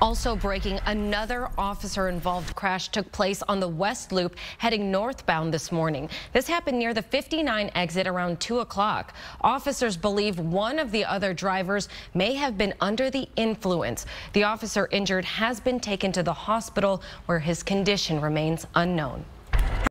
Also breaking, another officer-involved crash took place on the West Loop heading northbound this morning. This happened near the 59 exit around 2 o'clock. Officers believe one of the other drivers may have been under the influence. The officer injured has been taken to the hospital where his condition remains unknown.